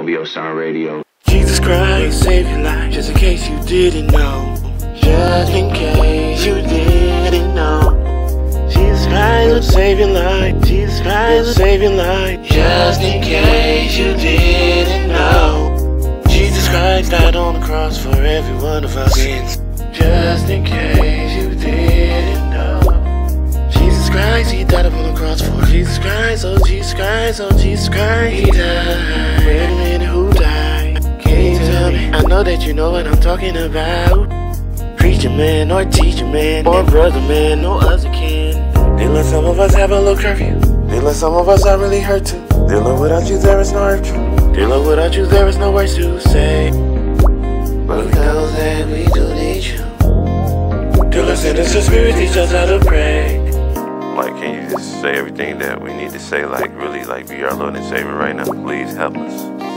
OVO Sound Radio. Jesus Christ, save your life, just in case you didn't know. Just in case you didn't know. Jesus Christ will save your life. Jesus Christ will save your life. Just in case you didn't know. Jesus Christ died on the cross for every one of our sins. Just in case you didn't know. Jesus Christ, He died upon the cross for Jesus Christ. Oh, Jesus Christ, oh, Jesus Christ. He died. Know that you know what I'm talking about. Preacher man, or teacher man, or brother man, no other can. They let some of us have a little curfew. They let some of us are really hurt too. They love without you, there is no hurt. They love without you, there is no words to say. But we know that we do need you. To listen to the spirit, teach us how to pray. Like, can you just say everything that we need to say? Like, really, like, be our Lord and Savior right now. Please help us.